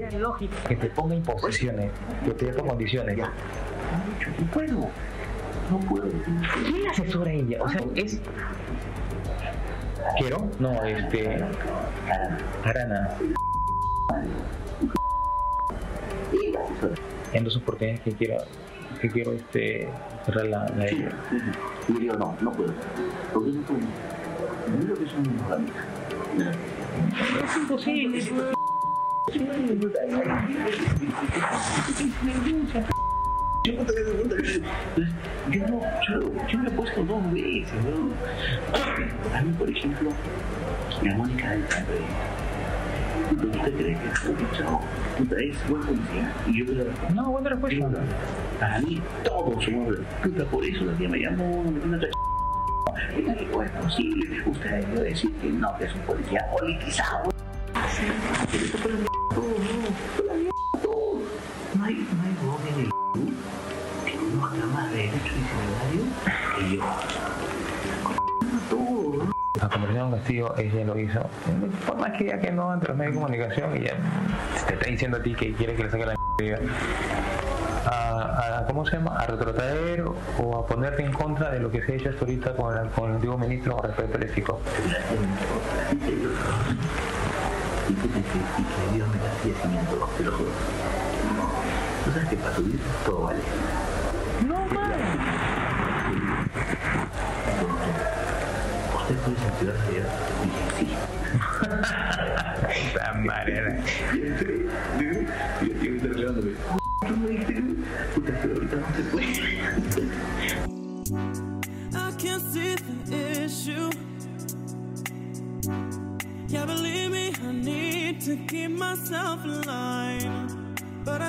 Era lógico que te ponga imposiciones, que te ponga condiciones. No puedo. No puedo. ¿Quién asesora a ella? O sea, es. ¿Quiero? No, este. Arana. En dos oportunidades que quiero, que quiero este, cerrar la, la. Y yo digo, no, no puedo. Porque no puedo. Primero que son unos amigas. Es imposible. Yo no yo no, yo, yo me he puesto dos veces, ¿no? A mí, por ejemplo, la Mónica del Padre. ¿Usted cree que puta, puta, es buen policía? Y yo creo No, buena respuesta. Para mí todos somos puta, por eso la tía me llamó, Puta, que ¿Cómo es posible? Usted debió decir que no, que es un policía politizado. Sí, la mierda todo, no, fue la mierda todo. No hay, no hay huevón en el que conozca más de derecho disciplinario que yo. Todo, ¿no? A Conversación Castillo, ella lo hizo. Por más que diga que no ante los medios de comunicación, ella te está diciendo a ti que quiere que le saque la vida. A, ¿Cómo se llama? A retrotraer o a ponerte en contra de lo que se ha hecho hasta ahorita con, el- con el antiguo ministro con respecto al. Y que, que Dios me castigue sin miento, te lo juro. Tú sabes que para vida todo vale. No, ¿Usted puede sentir? Dije, sí. Esta manera. Y entré, y yo estoy I can't see the issue. Yeah, believe me, I need to keep myself alive. But I